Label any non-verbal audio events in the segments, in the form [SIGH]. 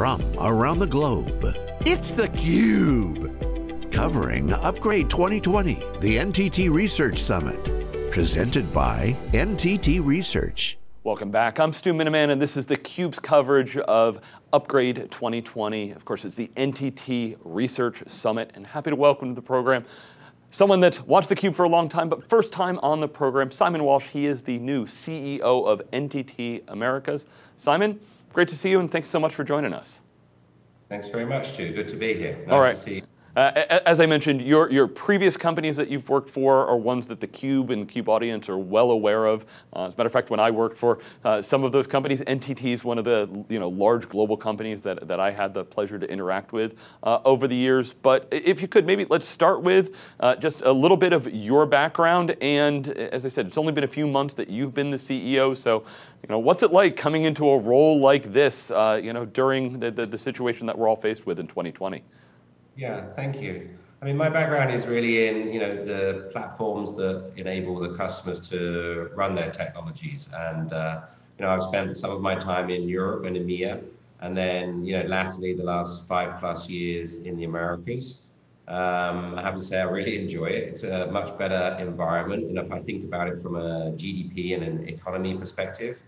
from around the globe. It's theCUBE, covering Upgrade 2020, the NTT Research Summit, presented by NTT Research. Welcome back. I'm Stu Miniman, and this is theCUBE's coverage of Upgrade 2020. Of course, it's the NTT Research Summit, and happy to welcome to the program Someone that's watched theCUBE for a long time, but first time on the program, Simon Walsh. He is the new CEO of NTT Americas. Simon, great to see you and thanks so much for joining us. Thanks very much, Stu. Good to be here. Nice All right. Uh, as I mentioned, your, your previous companies that you've worked for are ones that the Cube and the Cube audience are well aware of. Uh, as a matter of fact, when I worked for uh, some of those companies, NTT is one of the you know large global companies that, that I had the pleasure to interact with uh, over the years. But if you could, maybe let's start with uh, just a little bit of your background. And as I said, it's only been a few months that you've been the CEO, so you know, what's it like coming into a role like this, uh, you know, during the, the, the situation that we're all faced with in 2020? Yeah, thank you. I mean, my background is really in, you know, the platforms that enable the customers to run their technologies. And, uh, you know, I've spent some of my time in Europe and EMEA, and then, you know, latterly the last five plus years in the Americas. Um, I have to say, I really enjoy it. It's a much better environment. And if I think about it from a GDP and an economy perspective,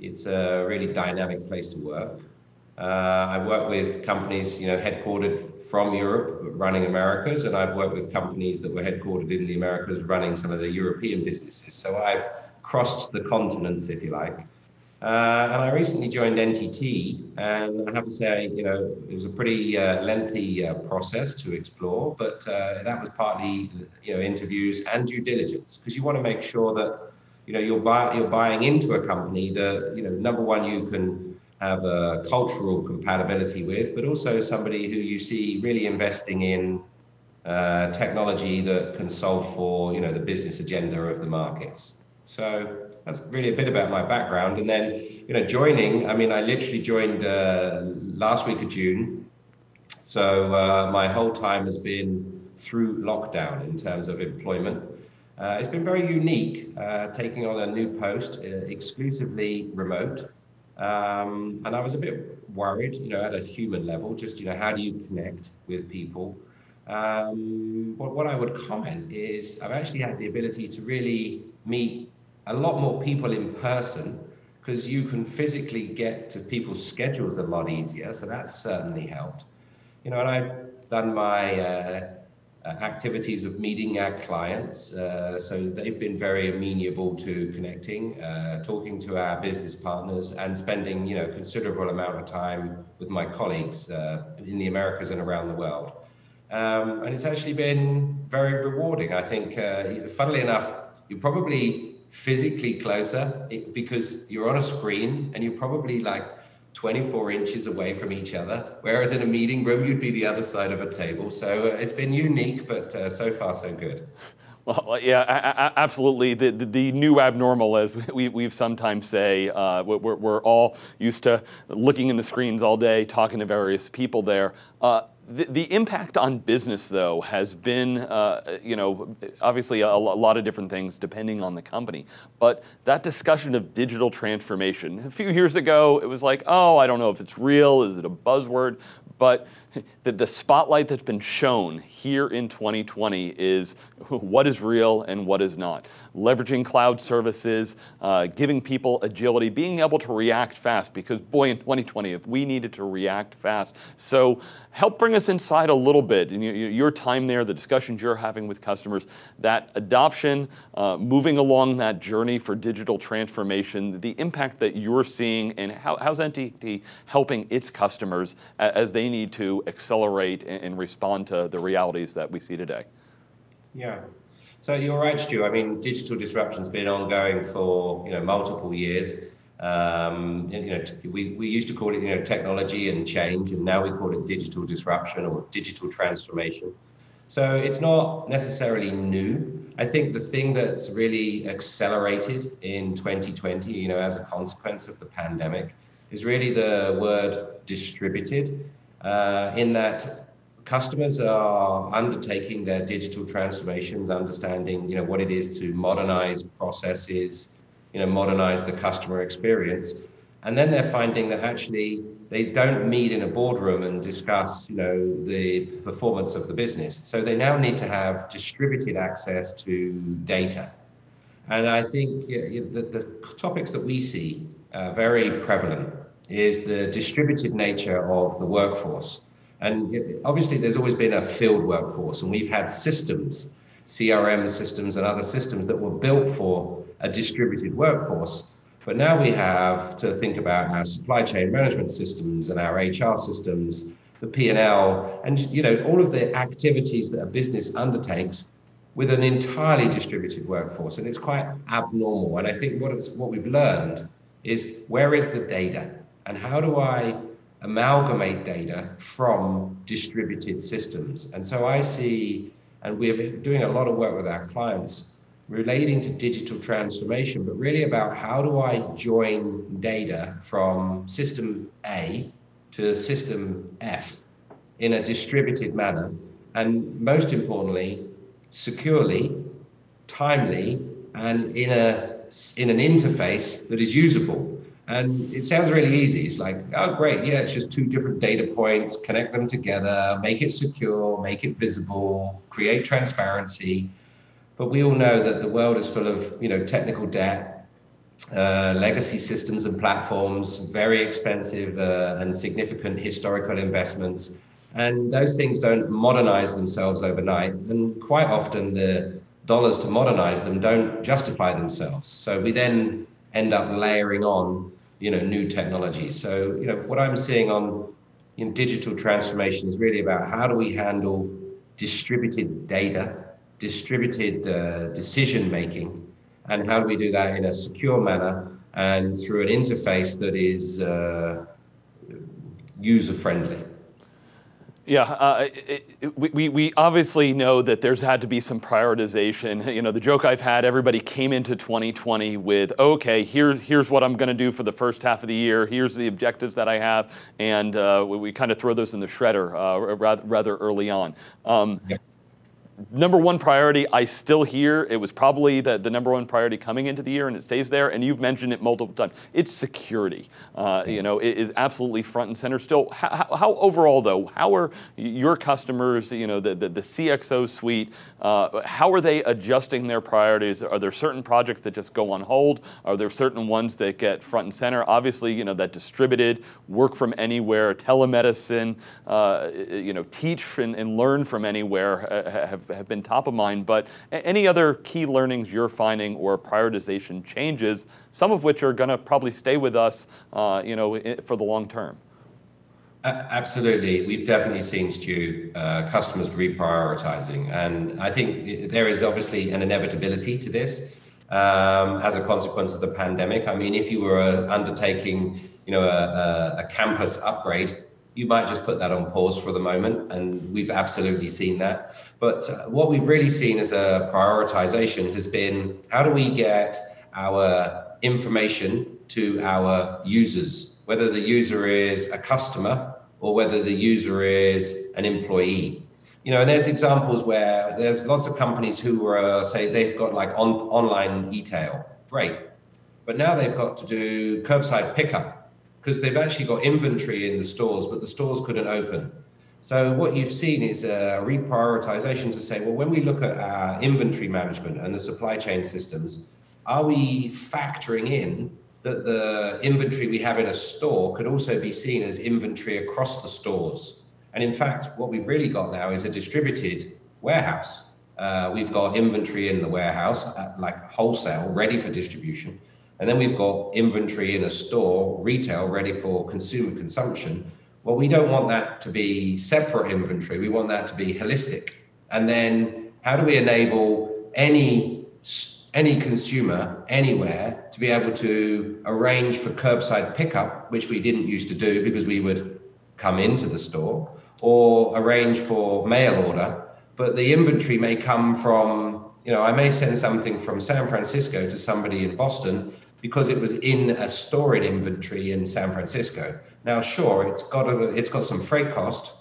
it's a really dynamic place to work. Uh, I work with companies, you know, headquartered from Europe, running Americas, and I've worked with companies that were headquartered in the Americas, running some of the European businesses. So I've crossed the continents, if you like. Uh, and I recently joined NTT, and I have to say, you know, it was a pretty uh, lengthy uh, process to explore, but uh, that was partly, you know, interviews and due diligence, because you want to make sure that, you know, you're, buy, you're buying into a company that, you know, number one, you can have a cultural compatibility with, but also somebody who you see really investing in uh, technology that can solve for you know the business agenda of the markets. So that's really a bit about my background. And then you know joining, I mean, I literally joined uh, last week of June. So uh, my whole time has been through lockdown in terms of employment. Uh, it's been very unique uh, taking on a new post uh, exclusively remote. Um, and I was a bit worried, you know, at a human level, just, you know, how do you connect with people? Um, but what I would comment is I've actually had the ability to really meet a lot more people in person because you can physically get to people's schedules a lot easier. So that's certainly helped. You know, and I've done my uh, activities of meeting our clients. Uh, so they've been very amenable to connecting, uh, talking to our business partners, and spending you know considerable amount of time with my colleagues uh, in the Americas and around the world. Um, and it's actually been very rewarding. I think, uh, funnily enough, you're probably physically closer because you're on a screen and you're probably like 24 inches away from each other, whereas in a meeting room, you'd be the other side of a table. So uh, it's been unique, but uh, so far, so good. [LAUGHS] Well, yeah, absolutely. The, the, the, new abnormal, as [LAUGHS] we, we've sometimes say, uh, we're, we're, all used to looking in the screens all day, talking to various people there. Uh, the, the, impact on business, though, has been, uh, you know, obviously a, a, lot of different things depending on the company. But that discussion of digital transformation, a few years ago, it was like, oh, I don't know if it's real, is it a buzzword? But [LAUGHS] the, the spotlight that's been shown here in 2020 is [LAUGHS] what is real and what is not. Leveraging cloud services, uh, giving people agility, being able to react fast, because boy, in 2020, if we needed to react fast. So help bring us inside a little bit, in your time there, the discussions you're having with customers, that adoption, uh, moving along that journey for digital transformation, the impact that you're seeing, and how, how's NTT helping its customers as they need to accelerate and respond to the realities that we see today? Yeah. So you're right, Stu. I mean, digital disruption's been ongoing for you know multiple years. Um, you know, we, we used to call it you know technology and change, and now we call it digital disruption or digital transformation. So it's not necessarily new. I think the thing that's really accelerated in 2020, you know, as a consequence of the pandemic, is really the word distributed uh, in that customers are undertaking their digital transformations, understanding you know what it is to modernize processes, you know modernize the customer experience, And then they're finding that actually they don't meet in a boardroom and discuss, you know, the performance of the business. So they now need to have distributed access to data. And I think the, the topics that we see uh, very prevalent is the distributed nature of the workforce. And obviously, there's always been a field workforce, and we've had systems, CRM systems, and other systems that were built for a distributed workforce. But now we have to think about our supply chain management systems and our HR systems, the P&L, and you know all of the activities that a business undertakes with an entirely distributed workforce, and it's quite abnormal. And I think what what we've learned is where is the data, and how do I amalgamate data from distributed systems? And so I see, and we're doing a lot of work with our clients relating to digital transformation, but really about how do I join data from system A to system F in a distributed manner, and most importantly, securely, timely, and in a in an interface that is usable. And it sounds really easy. It's like, oh, great. Yeah, it's just two different data points, connect them together, make it secure, make it visible, create transparency. But we all know that the world is full of, you know, technical debt, uh, legacy systems and platforms, very expensive uh, and significant historical investments. And those things don't modernize themselves overnight. And quite often the dollars to modernize them don't justify themselves. So we then end up layering on you know new technologies. So you know what I'm seeing on in digital transformation is really about how do we handle distributed data, distributed uh, decision making, and how do we do that in a secure manner and through an interface that is uh, user friendly. Yeah, uh, it, it, we, we obviously know that there's had to be some prioritization. You know, the joke I've had, everybody came into 2020 with, okay, here, here's what I'm going to do for the first half of the year. Here's the objectives that I have. And uh, we, we, kind of throw those in the shredder uh, rather, rather early on. Um, yeah number one priority, I still hear it was probably the, the number one priority coming into the year, and it stays there. And you've mentioned it multiple times. It's security. Uh, you know, it is absolutely front and center. Still, how, how, overall though, how are your customers? You know, the the, the CXO suite. Uh, how are they adjusting their priorities? Are there certain projects that just go on hold? Are there certain ones that get front and center? Obviously, you know that distributed work from anywhere, telemedicine. Uh, you know, teach and, and learn from anywhere have have been top of mind, but any other key learnings you're finding or prioritization changes, some of which are going to probably stay with us, uh, you know, for the long term? Absolutely. We've definitely seen, Stu, uh, customers reprioritizing. And I think there is obviously an inevitability to this um, as a consequence of the pandemic. I mean, if you were uh, undertaking, you know, a, a, campus upgrade, you might just put that on pause for the moment. And we've absolutely seen that. But uh, what we've really seen as a prioritization has been how do we get our information to our users, whether the user is a customer or whether the user is an employee. You know, and there's examples where there's lots of companies who are, say, they've got like on, online e-tail, great. But now they've got to do curbside pickup because they've actually got inventory in the stores, but the stores couldn't open. So what you've seen is a reprioritization to say, well, when we look at our inventory management and the supply chain systems, are we factoring in that the inventory we have in a store could also be seen as inventory across the stores? And in fact, what we've really got now is a distributed warehouse. Uh, we've got inventory in the warehouse, like wholesale, ready for distribution. And then we've got inventory in a store, retail, ready for consumer consumption. Well, we don't want that to be separate inventory. We want that to be holistic. And then how do we enable any any consumer anywhere to be able to arrange for curbside pickup, which we didn't used to do because we would come into the store, or arrange for mail order, but the inventory may come from, you know, I may send something from San Francisco to somebody in Boston because it was in a storage inventory in San Francisco. Now, sure, it's got a, it's got some freight cost,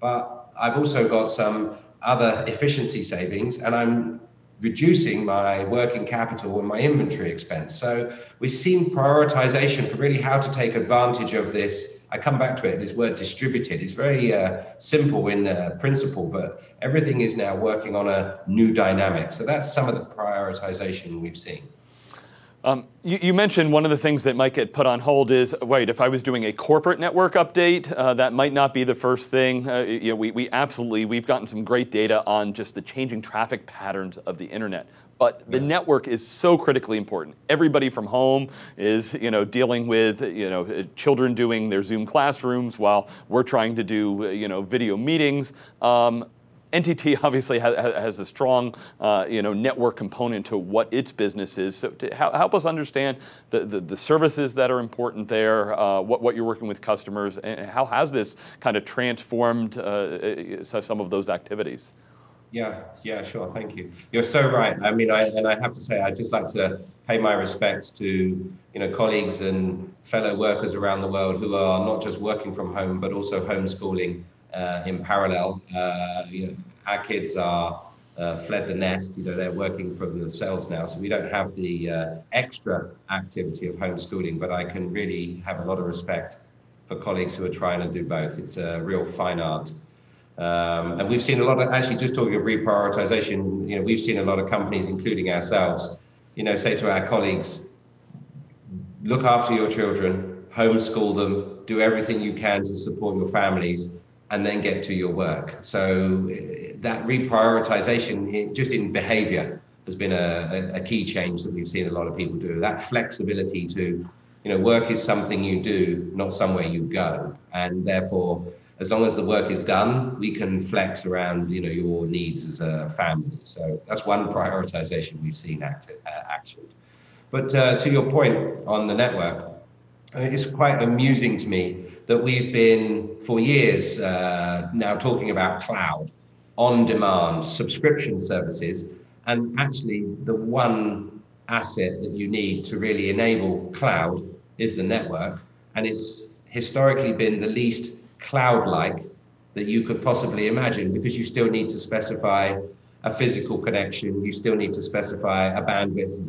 but I've also got some other efficiency savings, and I'm reducing my working capital and my inventory expense. So we've seen prioritization for really how to take advantage of this. I come back to it, this word distributed. It's very uh, simple in uh, principle, but everything is now working on a new dynamic. So that's some of the prioritization we've seen. Um, you, you, mentioned one of the things that might get put on hold is wait, if I was doing a corporate network update, uh, that might not be the first thing. Uh, you know, we, we absolutely, we've gotten some great data on just the changing traffic patterns of the internet. But the yeah. network is so critically important. Everybody from home is, you know, dealing with, you know, children doing their Zoom classrooms while we're trying to do, you know, video meetings. Um, NTT [LAUGHS] obviously has, a strong, uh, you know, network component to what its business is. So to help us understand the, the, the services that are important there, uh, what, what you're working with customers, and how has this kind of transformed uh, some of those activities? Yeah, yeah, sure. Thank you. You're so right. I mean, I, and I have to say, I'd just like to pay my respects to you know colleagues and fellow workers around the world who are not just working from home but also homeschooling uh, in parallel. Uh, you know, our kids are uh, fled the nest. You know, they're working for themselves now, so we don't have the uh, extra activity of homeschooling. But I can really have a lot of respect for colleagues who are trying to do both. It's a real fine art. Um, and we've seen a lot of actually just talking of reprioritization. You know, we've seen a lot of companies, including ourselves, you know, say to our colleagues, look after your children, homeschool them, do everything you can to support your families and then get to your work. So uh, that reprioritization, just in behavior, has been a, a, key change that we've seen a lot of people do. That flexibility to, you know, work is something you do, not somewhere you go, and therefore, as long as the work is done, we can flex around, you know, your needs as a family. So that's one prioritization we've seen acted, uh, actioned. But uh, to your point on the network, it's quite amusing to me that we've been for years uh, now talking about cloud, on demand, subscription services, and actually the one asset that you need to really enable cloud is the network. And it's historically been the least cloud like that you could possibly imagine because you still need to specify a physical connection, you still need to specify a bandwidth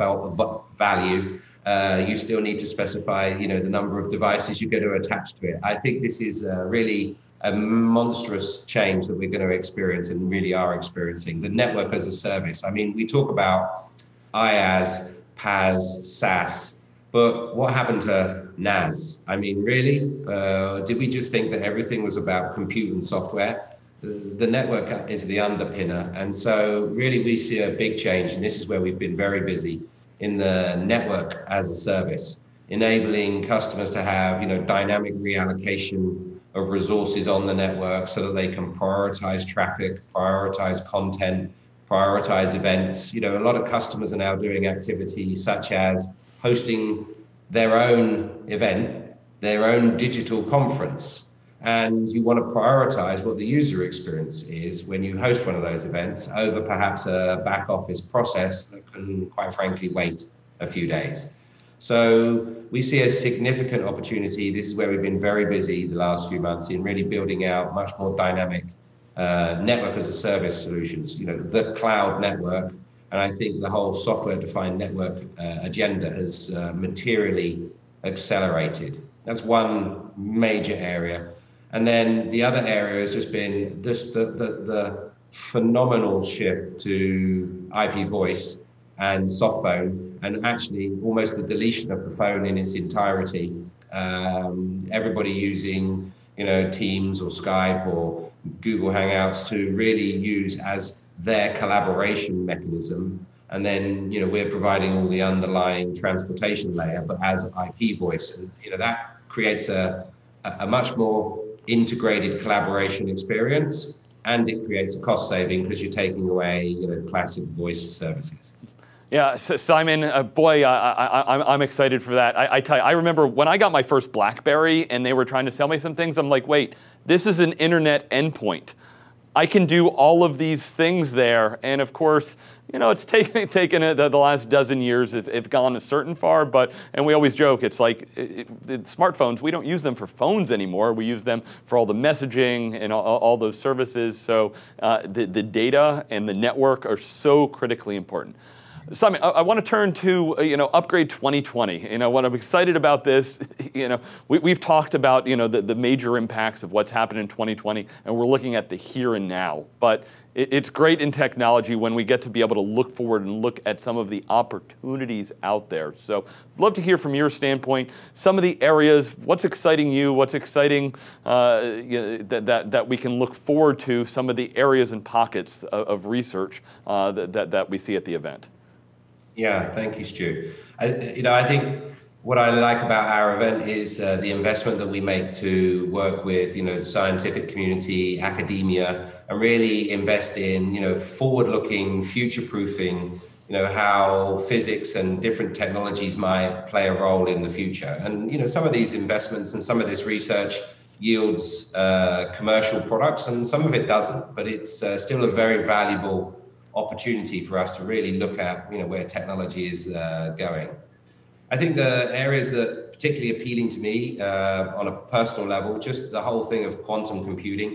value uh, you still need to specify, you know, the number of devices you're going to attach to it. I think this is uh, really a monstrous change that we're going to experience and really are experiencing. The network as a service. I mean, we talk about IaaS, PaaS, SaaS, but what happened to NaaS? I mean, really, uh, did we just think that everything was about compute and software? The network is the underpinner. And so, really, we see a big change. And this is where we've been very busy in the network as a service, enabling customers to have you know dynamic reallocation of resources on the network so that they can prioritize traffic, prioritize content, prioritize events. You know, a lot of customers are now doing activities such as hosting their own event, their own digital conference and you want to prioritize what the user experience is when you host one of those events over perhaps a back office process that can quite frankly wait a few days. So we see a significant opportunity. This is where we've been very busy the last few months in really building out much more dynamic uh, network as a service solutions, you know, the cloud network. And I think the whole software defined network uh, agenda has uh, materially accelerated. That's one major area. And then the other area has just been this the, the, the phenomenal shift to IP voice and soft phone, and actually almost the deletion of the phone in its entirety. Um, everybody using you know Teams or Skype or Google Hangouts to really use as their collaboration mechanism. And then you know we're providing all the underlying transportation layer, but as IP voice, and you know that creates a a much more integrated collaboration experience and it creates a cost saving because you're taking away you know classic voice services yeah, so Simon, uh, boy, I, am excited for that. I, I, tell you, I remember when I got my first BlackBerry and they were trying to sell me some things. I'm like, wait, this is an internet endpoint. I can do all of these things there. And of course, you know, it's [LAUGHS] taken taken the, the last dozen years if, if gone a certain far, but and we always joke it's like it, it, smartphones. We don't use them for phones anymore. We use them for all the messaging and all, all those services. So uh, the the data and the network are so critically important. Simon, I, I want to turn to uh, you know upgrade 2020. You know what I'm excited about this. [LAUGHS] You know we, have talked about you know the, the major impacts of what's happened in 2020, and we're looking at the here and now. But it, it's great in technology when we get to be able to look forward and look at some of the opportunities out there. So, love to hear from your standpoint some of the areas. What's exciting you? What's exciting uh, you know, that, that that we can look forward to? Some of the areas and pockets of, of research uh, that, that that we see at the event. Yeah, thank you, Stu. I, you know, I think what I like about our event is uh, the investment that we make to work with, you know, scientific community, academia, and really invest in, you know, forward-looking, future-proofing, you know, how physics and different technologies might play a role in the future. And you know, some of these investments and some of this research yields uh, commercial products, and some of it doesn't. But it's uh, still a very valuable opportunity for us to really look at you know where technology is uh, going. I think the areas that particularly appealing to me uh, on a personal level, just the whole thing of quantum computing.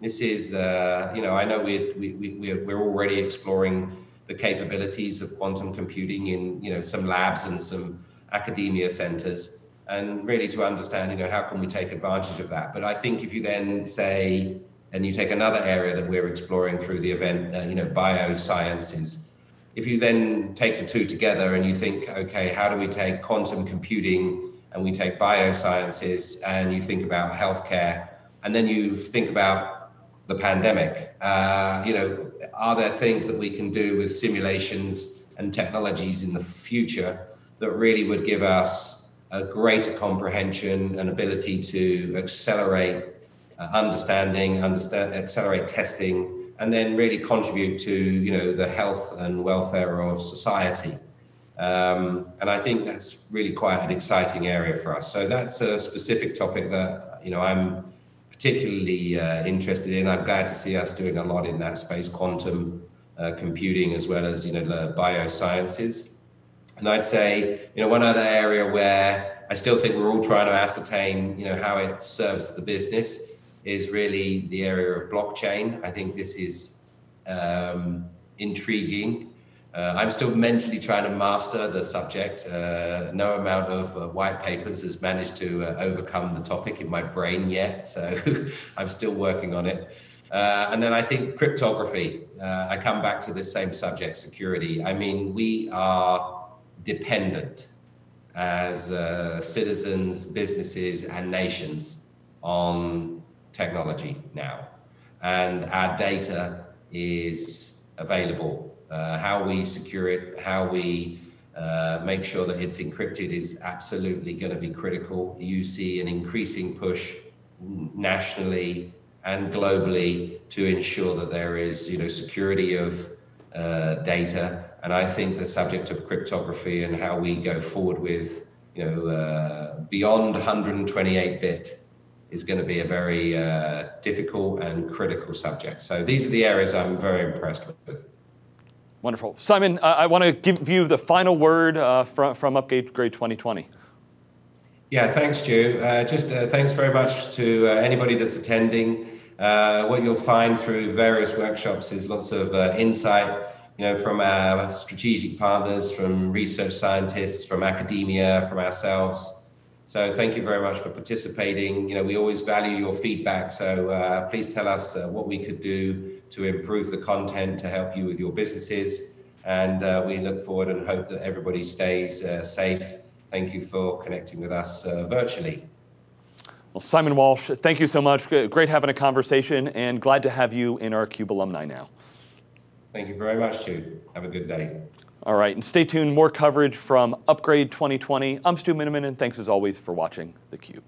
This is uh, you know I know we we we're, we're already exploring the capabilities of quantum computing in you know some labs and some academia centers and really to understand you know how can we take advantage of that but i think if you then say and you take another area that we're exploring through the event, uh, you know, biosciences. If you then take the two together and you think, okay, how do we take quantum computing and we take biosciences and you think about healthcare and then you think about the pandemic, uh, you know, are there things that we can do with simulations and technologies in the future that really would give us a greater comprehension and ability to accelerate uh, understanding, understand, accelerate testing, and then really contribute to you know the health and welfare of society. Um, and I think that's really quite an exciting area for us. So that's a specific topic that you know I'm particularly uh, interested in. I'm glad to see us doing a lot in that space, quantum uh, computing as well as you know the biosciences. And I'd say you know one other area where I still think we're all trying to ascertain you know how it serves the business is really the area of blockchain. I think this is um, intriguing. Uh, I'm still mentally trying to master the subject. Uh, no amount of uh, white papers has managed to uh, overcome the topic in my brain yet, so [LAUGHS] I'm still working on it. Uh, and then I think cryptography. Uh, I come back to the same subject, security. I mean, we are dependent as citizens, businesses, and nations on technology now. And our data is available. Uh, how we secure it, how we uh, make sure that it's encrypted is absolutely going to be critical. You see an increasing push nationally and globally to ensure that there is, you know, security of uh, data. And I think the subject of cryptography and how we go forward with, you know, uh, beyond 128 bit is going to be a very uh, difficult and critical subject. So these are the areas I'm very impressed with. Wonderful. Simon, uh, I want to give you the final word uh, from, from Upgrade Grade 2020. Yeah, thanks, Stu. Uh, just uh, thanks very much to uh, anybody that's attending. what you'll find through various workshops is lots of insight, you know, from our strategic partners, from research scientists, from academia, from ourselves. So thank you very much for participating. You know, we always value your feedback. So uh, please tell us uh, what we could do to improve the content to help you with your businesses. And uh, we look forward and hope that everybody stays uh, safe. Thank you for connecting with us uh, virtually. Well, Simon Walsh, thank you so much. Great having a conversation and glad to have you in our CUBE alumni now. Thank you very much, Stu. Have a good day. All right, and stay tuned, more coverage from Upgrade 2020. I'm Stu Miniman, and thanks as always for watching theCUBE.